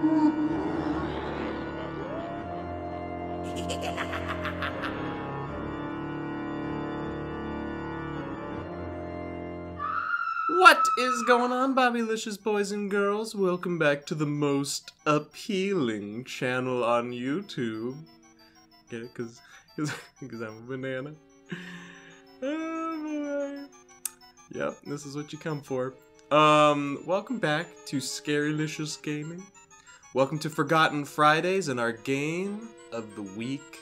What is going on, Bobbylicious boys and girls? Welcome back to the most appealing channel on YouTube. Get it? Cause, cause, cause I'm a banana. Oh boy. Yep, this is what you come for. Um, welcome back to Scarylicious Gaming. Welcome to Forgotten Fridays, and our game of the week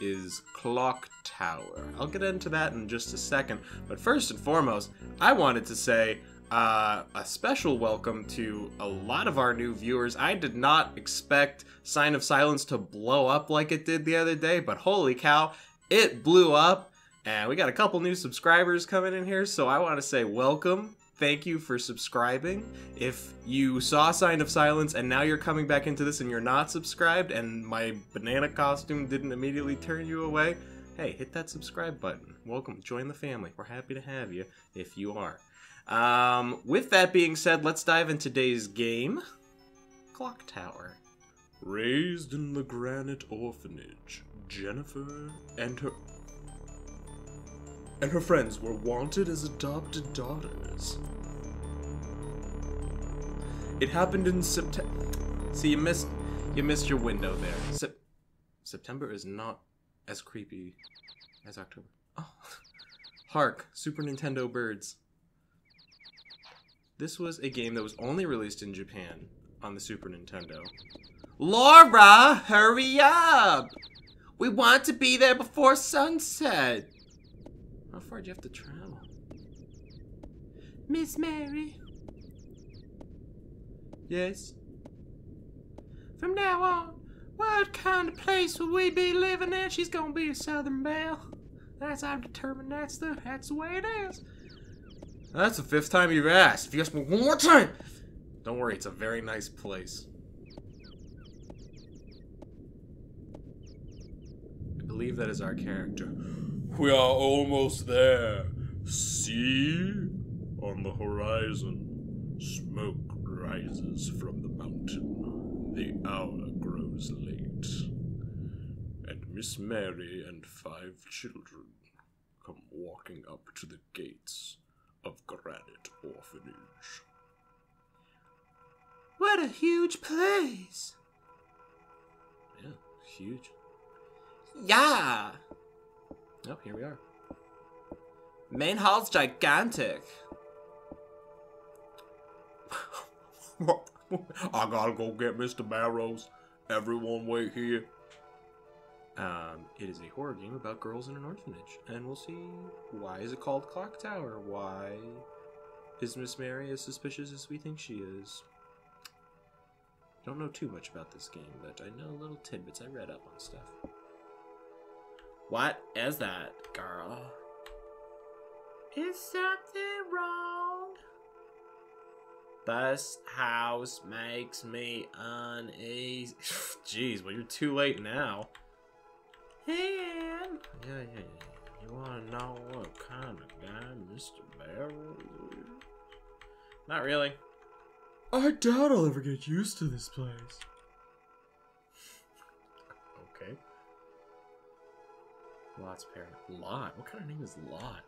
is Clock Tower. I'll get into that in just a second, but first and foremost, I wanted to say uh, a special welcome to a lot of our new viewers. I did not expect Sign of Silence to blow up like it did the other day, but holy cow, it blew up. And we got a couple new subscribers coming in here, so I want to say welcome. Thank you for subscribing. If you saw Sign of Silence and now you're coming back into this and you're not subscribed and my banana costume didn't immediately turn you away, hey, hit that subscribe button. Welcome, join the family. We're happy to have you if you are. Um, with that being said, let's dive into today's game Clock Tower. Raised in the granite orphanage, Jennifer and her and her friends were wanted as adopted daughters. It happened in September. See, you missed you missed your window there. Sep- September is not as creepy as October. Oh, hark, Super Nintendo birds. This was a game that was only released in Japan on the Super Nintendo. Laura, hurry up! We want to be there before sunset. How far do you have to travel? Miss Mary? Yes? From now on, what kind of place will we be living in? She's gonna be a Southern Belle. That's I've determined that's the that's the way it is. That's the fifth time you've asked. If you ask me one more time, don't worry, it's a very nice place. I believe that is our character. We are almost there. See? On the horizon, smoke rises from the mountain. The hour grows late. And Miss Mary and five children come walking up to the gates of Granite Orphanage. What a huge place! Yeah, huge. Yeah! Oh, here we are. Main hall's gigantic. I gotta go get Mr. Barrows. Everyone wait here. Um, it is a horror game about girls in an orphanage, and we'll see why is it called Clock Tower? Why is Miss Mary as suspicious as we think she is? Don't know too much about this game, but I know little tidbits. I read up on stuff. What is that, girl? Is something wrong? This house makes me uneasy. Jeez, well, you're too late now. Hey, Yeah, yeah, yeah. You want to know what kind of guy Mr. Barrows is? Not really. I doubt I'll ever get used to this place. Lot's parent. Lot? What kind of name is Lot?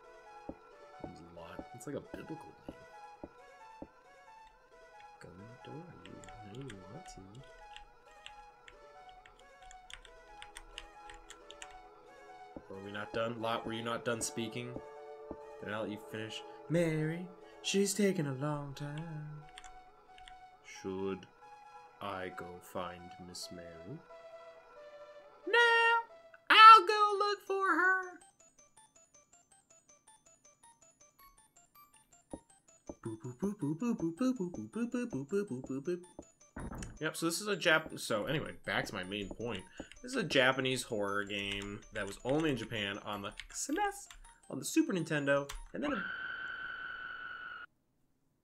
It's Lot. It's like a biblical name. Go in the you want to. Were we not done? Lot, were you not done speaking? Did I let you finish? Mary, she's taking a long time. Should I go find Miss Mary? Yep, so this is a Jap. So, anyway, back to my main point. This is a Japanese horror game that was only in Japan on the SNES, on the Super Nintendo, and then. A...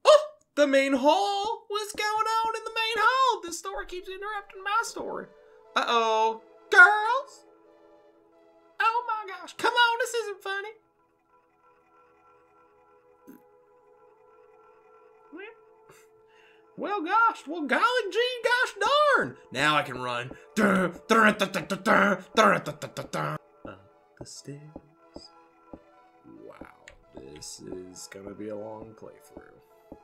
Oh! The main hall! What's going on in the main hall? This story keeps interrupting my story. Uh oh. Girls! Oh my gosh. Come on, this isn't funny. Well, gosh, well, golly gee, gosh darn! Now I can run. The stairs. Wow, this is gonna be a long playthrough.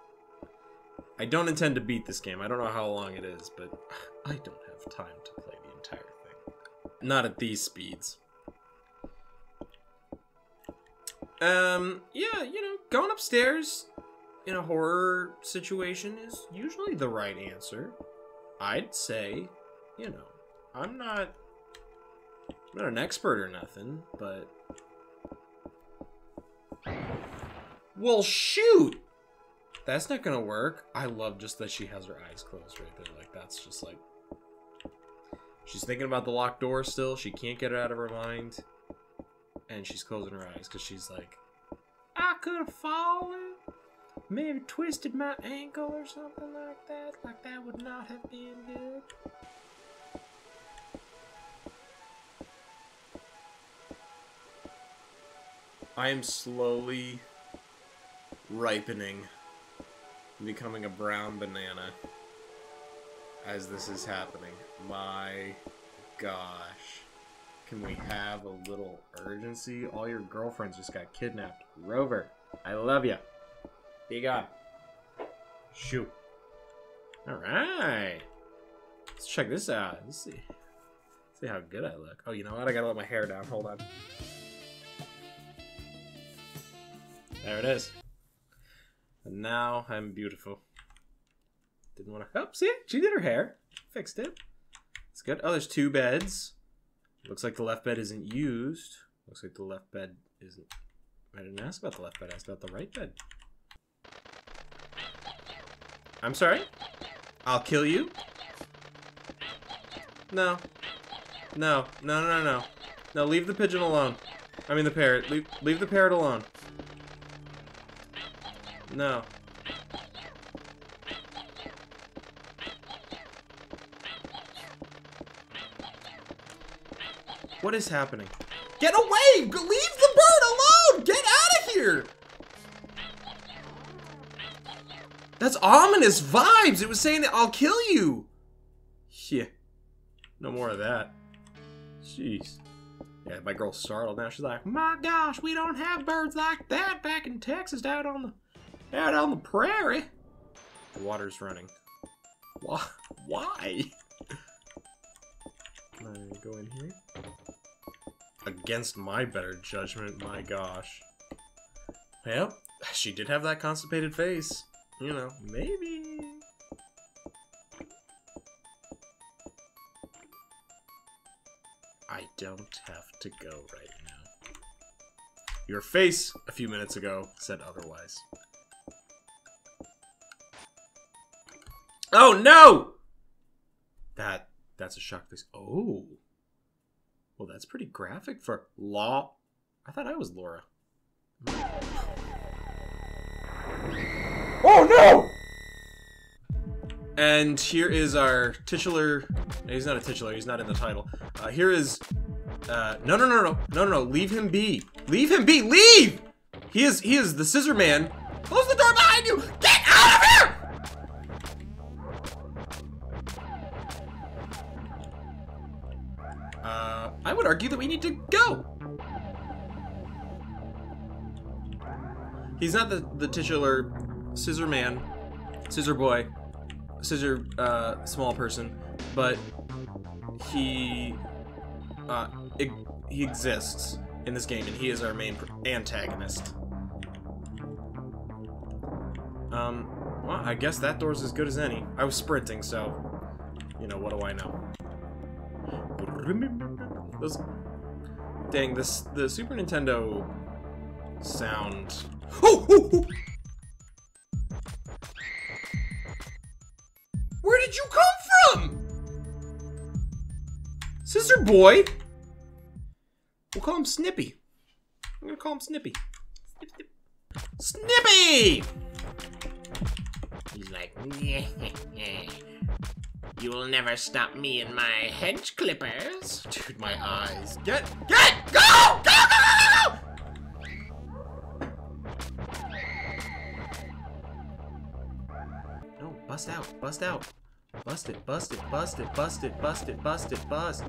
I don't intend to beat this game. I don't know how long it is, but I don't have time to play the entire thing. Not at these speeds. Um, yeah, you know, going upstairs in a horror situation is usually the right answer. I'd say, you know, I'm not I'm not an expert or nothing, but Well, shoot. That's not gonna work. I love just that she has her eyes closed right there. Like that's just like she's thinking about the locked door still. She can't get it out of her mind, and she's closing her eyes because she's like, I could have fallen, maybe twisted my ankle or something like that. Like that would not have been good. I am slowly ripening becoming a brown banana as this is happening. My gosh. Can we have a little urgency? All your girlfriends just got kidnapped. Rover, I love you. Be gone. Shoot. Alright. Let's check this out. Let's see. See how good I look. Oh, you know what? I gotta let my hair down. Hold on. There it is. And now I'm beautiful. Didn't want to. Oh, see? She did her hair. Fixed it. It's good. Oh, there's two beds. Looks like the left bed isn't used. Looks like the left bed isn't. I didn't ask about the left bed. I asked about the right bed. I'm sorry? I'll kill you? No. No. No, no, no. No, leave the pigeon alone. I mean the parrot. Leave, leave the parrot alone. No. What is happening? Get away! Leave the bird alone! Get out of here! That's ominous vibes! It was saying that I'll kill you! Yeah. No more of that. Jeez. Yeah, my girl's startled now. She's like, My gosh, we don't have birds like that back in Texas out on the out on the prairie. The water's running. Why? Why? Can I go in here? Against my better judgment, my gosh. Well, she did have that constipated face. You know, maybe. I don't have to go right now. Your face a few minutes ago said otherwise. Oh no! That that's a shock face. Oh. Well, that's pretty graphic for Law. I thought I was Laura. Hmm. Oh no! And here is our titular. He's not a titular. He's not in the title. Uh, here is. Uh, no, no, no, no, no, no, no. Leave him be. Leave him be. Leave. He is. He is the Scissor Man. Close the door behind you. Get out of here! Uh, I would argue that we need to go. He's not the, the titular scissor man, scissor boy, scissor uh, small person, but he uh, he exists in this game, and he is our main antagonist. Um, well, I guess that door's as good as any. I was sprinting, so, you know, what do I know? Those, dang, this the Super Nintendo sound. Oh, oh, oh! Did you come from? Scissor Boy? We'll call him Snippy. I'm gonna call him Snippy. Snip, snip. Snippy! He's like, you will never stop me and my hedge clippers. Dude, my eyes. Get, get, go, go, go, go, go! No Bust out. Bust out. Bust it. Bust it. Bust it. Bust it. Bust it. Bust it. Bust.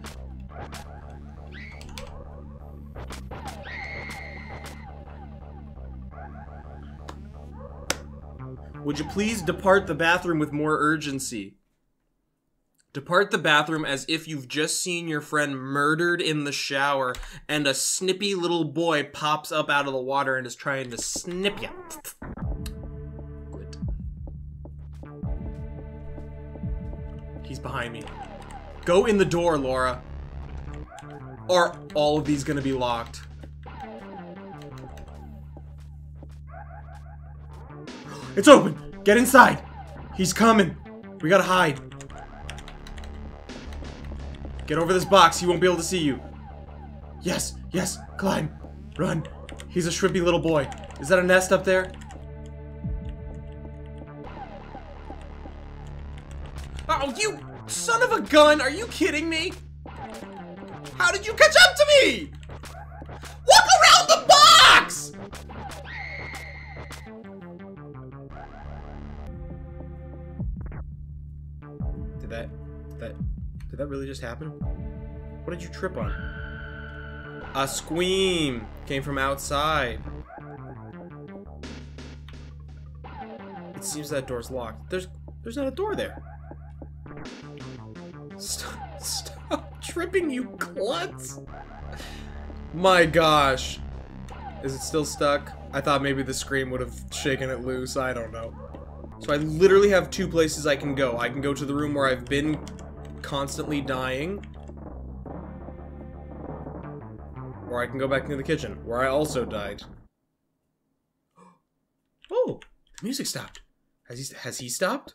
Would you please depart the bathroom with more urgency? Depart the bathroom as if you've just seen your friend murdered in the shower and a snippy little boy pops up out of the water and is trying to snip you. He's behind me. Go in the door, Laura. Are all of these gonna be locked? It's open! Get inside! He's coming! We gotta hide. Get over this box, he won't be able to see you. Yes, yes, climb. Run. He's a shrimpy little boy. Is that a nest up there? Oh, you son of a gun! Are you kidding me? How did you catch up to me? Walk around the box! Did that, did that, did that really just happen? What did you trip on? A squeam came from outside. It seems that door's locked. There's, there's not a door there. Tripping, you klutz! My gosh. Is it still stuck? I thought maybe the scream would have shaken it loose. I don't know. So I literally have two places I can go. I can go to the room where I've been constantly dying. Or I can go back into the kitchen, where I also died. Oh, the music stopped. Has he, has he stopped?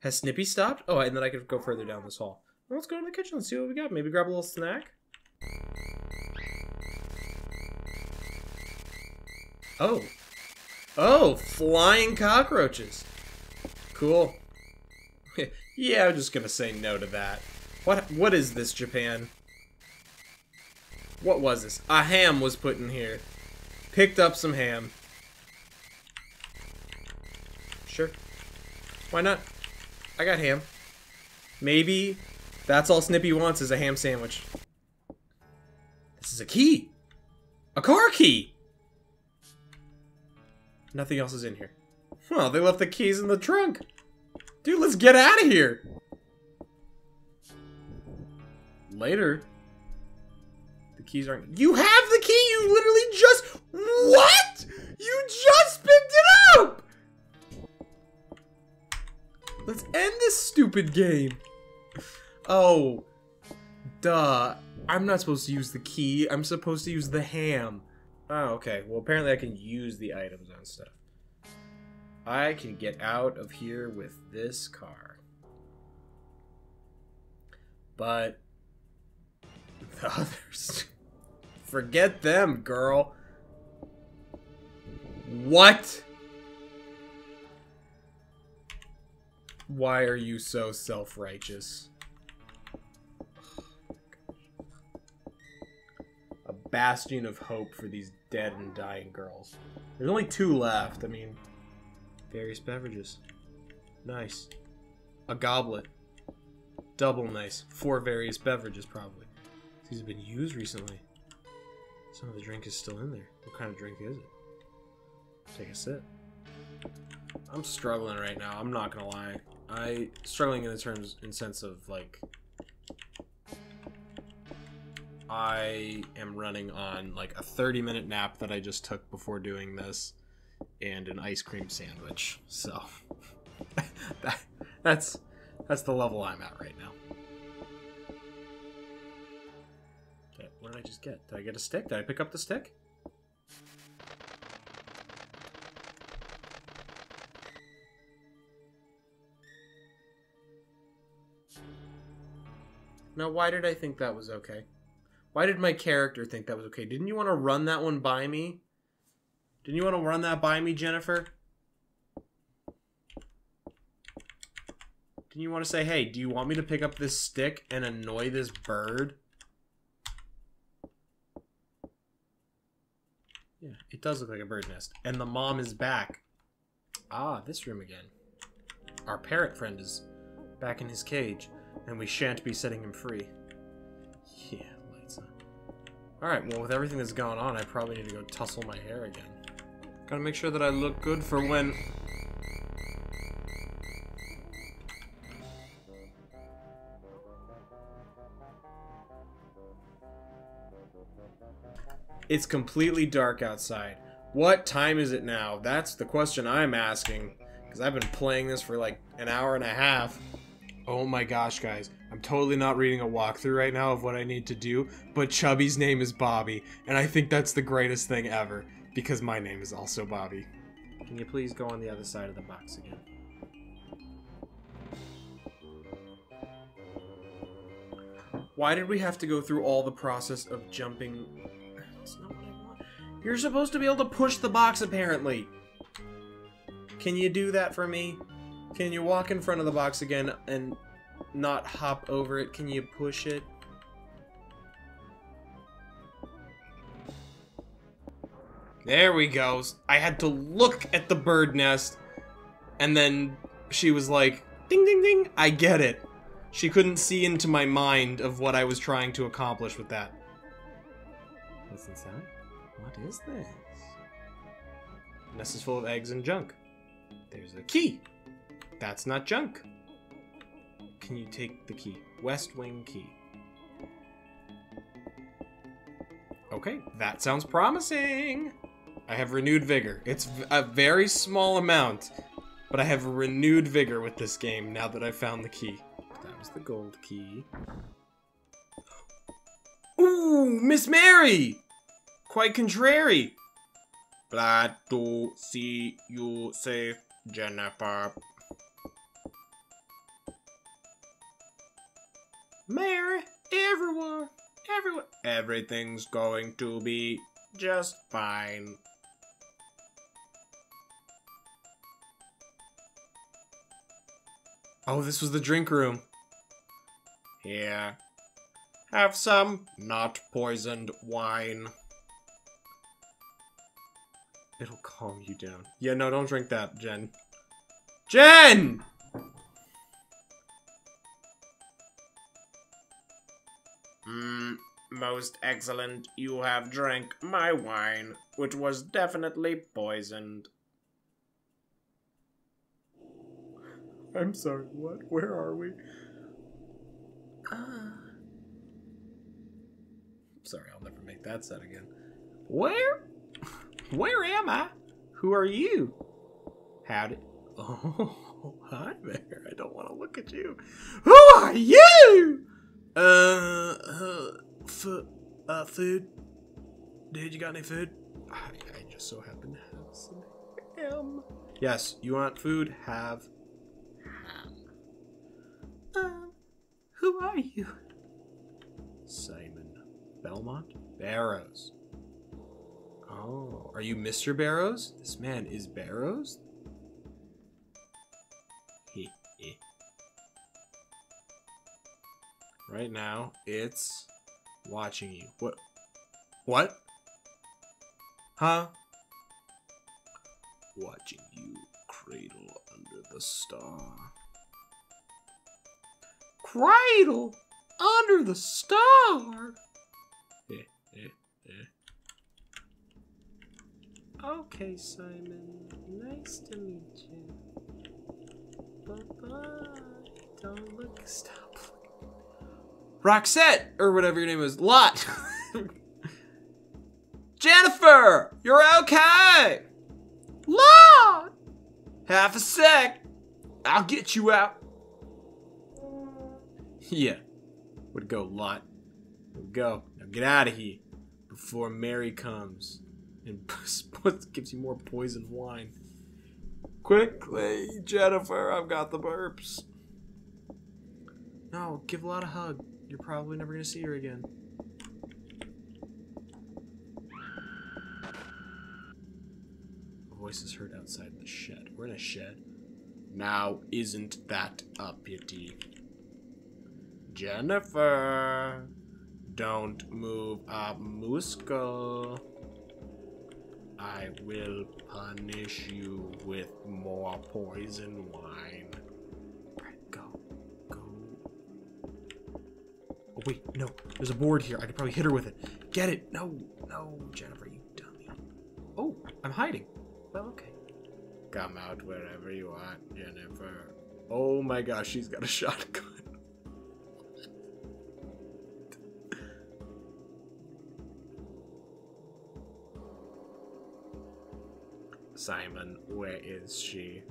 Has Snippy stopped? Oh, and then I could go further down this hall. Let's go in the kitchen. Let's see what we got. Maybe grab a little snack. Oh. Oh, flying cockroaches. Cool. yeah, I'm just gonna say no to that. What what is this, Japan? What was this? A ham was put in here. Picked up some ham. Sure. Why not? I got ham. Maybe that's all Snippy wants is a ham sandwich. This is a key. A car key. Nothing else is in here. Well, they left the keys in the trunk. Dude, let's get out of here. Later. The keys aren't. You have the key! You literally just. What? You just picked it up! Let's end this stupid game. Oh. Duh. I'm not supposed to use the key. I'm supposed to use the ham. Oh, okay. Well, apparently I can use the items on stuff. I can get out of here with this car. But the others forget them, girl. What? Why are you so self-righteous? Bastion of hope for these dead and dying girls. There's only two left. I mean, various beverages. Nice. A goblet. Double nice. Four various beverages, probably. These have been used recently. Some of the drink is still in there. What kind of drink is it? Take a sip. I'm struggling right now. I'm not gonna lie. I struggling in the terms in sense of like I am running on like a 30 minute nap that I just took before doing this and an ice cream sandwich. So that, that's that's the level I'm at right now. Okay, what did I just get? Did I get a stick? Did I pick up the stick? Now, why did I think that was okay? Why did my character think that was okay? Didn't you want to run that one by me? Didn't you want to run that by me, Jennifer? Didn't you want to say, hey, do you want me to pick up this stick and annoy this bird? Yeah, it does look like a bird nest. And the mom is back. Ah, this room again. our parrot friend is back in his cage, and we shan't be setting him free. Yeah. Alright, well, with everything that's going on, I probably need to go tussle my hair again. Gotta make sure that I look good for when... It's completely dark outside. What time is it now? That's the question I'm asking. Because I've been playing this for like an hour and a half. Oh my gosh, guys. I'm totally not reading a walkthrough right now of what I need to do, but Chubby's name is Bobby, and I think that's the greatest thing ever, because my name is also Bobby. Can you please go on the other side of the box again? Why did we have to go through all the process of jumping? That's not what I want. You're supposed to be able to push the box, apparently. Can you do that for me? Can you walk in front of the box again and not hop over it? Can you push it? There we go. I had to look at the bird nest, and then she was like, ding ding ding, I get it. She couldn't see into my mind of what I was trying to accomplish with that. Listen, inside? What is this? Nest is full of eggs and junk. There's a key. That's not junk. Can you take the key? West Wing key. Okay, that sounds promising. I have renewed vigor. It's a very small amount, but I have renewed vigor with this game now that I found the key. That was the gold key. Ooh, Miss Mary! Quite contrary. Glad to see you safe, Jennifer. Mary, everyone, everyone, everything's going to be just fine. Oh, this was the drink room. Here. Have some not poisoned wine. It'll calm you down. Yeah, no, don't drink that, Jen. Jen! Most excellent. You have drank my wine, which was definitely poisoned. I'm sorry, what? Where are we? Sorry, I'll never make that set again. Where? Where am I? Who are you? Howdy. Oh, hi there. I don't want to look at you. Who are you? Uh, uh, food, uh, food. Dude, you got any food? I, I just so happen to have some ham. Yes, you want food? Have ham. Uh, who are you? Simon Belmont Barrows. Oh, are you Mr. Barrows? This man is Barrows? Heh heh. Right now, it's watching you. What? What? Huh? Watching you cradle under the star. Cradle under the star. Eh, eh, eh. Okay, Simon. Nice to meet you. Bye bye. Don't look. Stop. Roxette, or whatever your name is. Lot. Jennifer, you're okay. Lot. Half a sec. I'll get you out. Yeah. Would go, Lot. Would go. Now get out of here before Mary comes and gives you more poison wine. Quickly, Jennifer, I've got the burps. No, give a Lot a hug. You're probably never gonna see her again. A voice is heard outside the shed. We're in a shed. Now, isn't that a pity? Jennifer, don't move a muscle. I will punish you with more poison wine. Wait, no. There's a board here. I could probably hit her with it. Get it. No, no, Jennifer, you dummy. Oh, I'm hiding. Well, okay. Come out wherever you want, Jennifer. Oh my gosh, she's got a shotgun. Simon, where is she?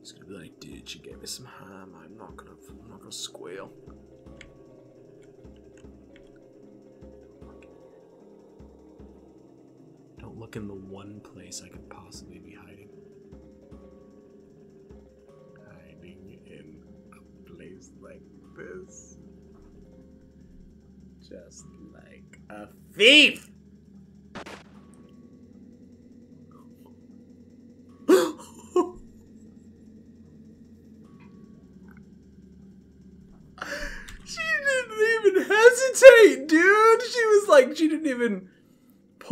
He's gonna be like, dude, she gave me some ham. I'm not gonna, I'm not gonna squeal. Look in the one place I could possibly be hiding. Hiding in a place like this. Just like a thief! She didn't even hesitate, dude. She was like, she didn't even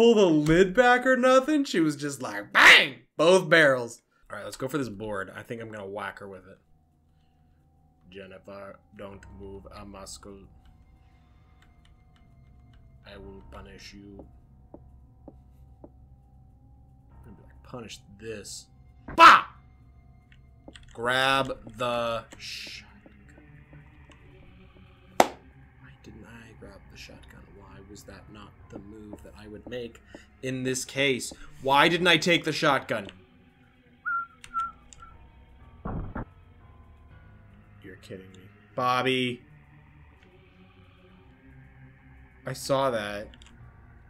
pull the lid back or nothing. She was just like, bang, both barrels. All right, let's go for this board. I think I'm gonna whack her with it. Jennifer, don't move a muscle. I will punish you. I'm gonna punish this. Bah! Grab the shotgun. Why didn't I grab the shotgun? Was that not the move that I would make in this case? Why didn't I take the shotgun? You're kidding me. Bobby. I saw that.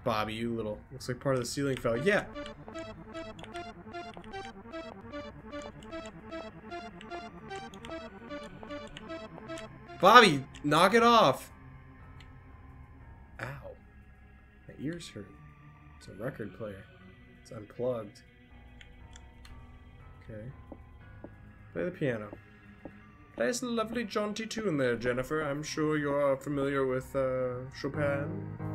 Bobby, you little. Looks like part of the ceiling fell. Yeah. Bobby, knock it off. Ears hurt. It's a record player. It's unplugged. Okay. Play the piano. Plays a lovely jaunty tune there, Jennifer. I'm sure you're familiar with uh, Chopin.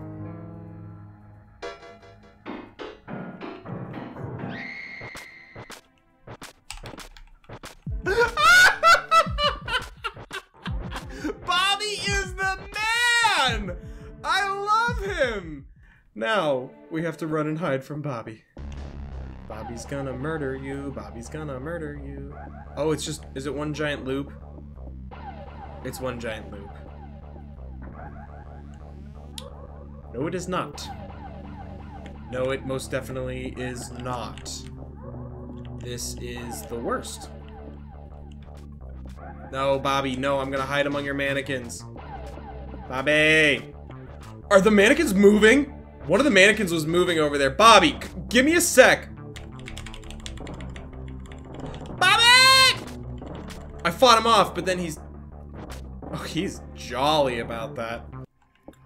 We have to run and hide from Bobby. Bobby's gonna murder you. Bobby's gonna murder you. Oh, it's just. Is it one giant loop? It's one giant loop. No, it is not. No, it most definitely is not. This is the worst. No, Bobby, no, I'm gonna hide among your mannequins. Bobby! Are the mannequins moving? One of the mannequins was moving over there. Bobby, give me a sec. Bobby! I fought him off, but then he's... Oh, he's jolly about that.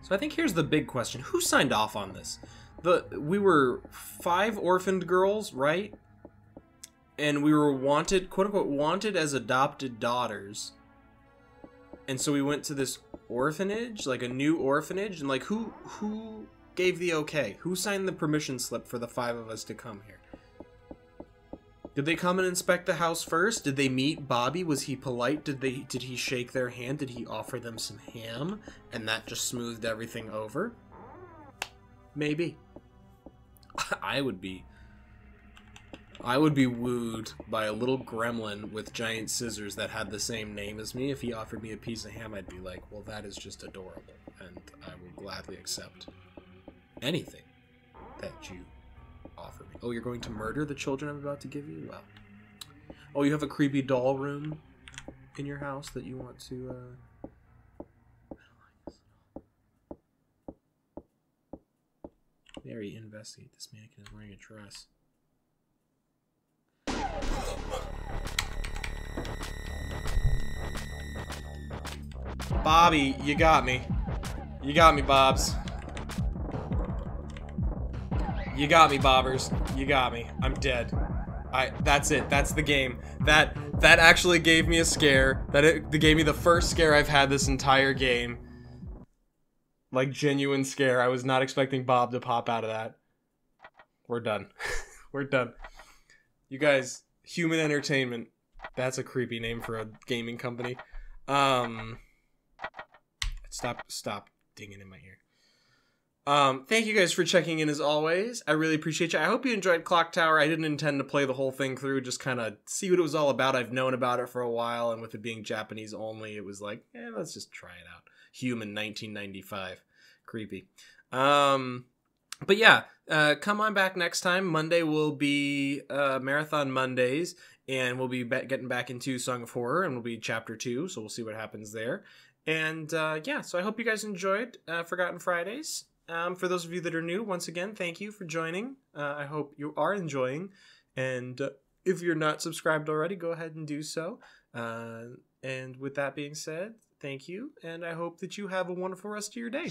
So I think here's the big question. Who signed off on this? The We were five orphaned girls, right? And we were wanted, quote unquote, wanted as adopted daughters. And so we went to this orphanage, like a new orphanage, and like who who gave the okay? Who signed the permission slip for the five of us to come here? Did they come and inspect the house first? Did they meet Bobby? Was he polite? Did they did he shake their hand? Did he offer them some ham and that just smoothed everything over? Maybe. I would be I would be wooed by a little gremlin with giant scissors that had the same name as me. If he offered me a piece of ham, I'd be like, well, that is just adorable, and I will gladly accept anything that you offer me. Oh, you're going to murder the children I'm about to give you? Well. Oh, you have a creepy doll room in your house that you want to, uh... Mary, investigate. This mannequin is wearing a dress. Bobby, you got me. You got me, Bobs. You got me, Bobbers. You got me. I'm dead. I that's it. That's the game. That that actually gave me a scare. That it, gave me the first scare I've had this entire game. Like genuine scare. I was not expecting Bob to pop out of that. We're done. We're done. You guys, Human Entertainment. That's a creepy name for a gaming company. Um, Stop, stop dinging in my ear. Um, thank you guys for checking in as always. I really appreciate you. I hope you enjoyed Clock Tower. I didn't intend to play the whole thing through, just kind of see what it was all about. I've known about it for a while, and with it being Japanese only, it was like, eh, let's just try it out. Human 1995. Creepy. Um, but yeah, uh, come on back next time. Monday will be uh, Marathon Mondays, and we'll be getting back into Song of Horror, and we'll be chapter two, so we'll see what happens there. And uh, yeah, so I hope you guys enjoyed uh, Forgotten Fridays. Um, for those of you that are new, once again, thank you for joining. Uh, I hope you are enjoying. And uh, if you're not subscribed already, go ahead and do so. Uh, and with that being said, thank you. And I hope that you have a wonderful rest of your day.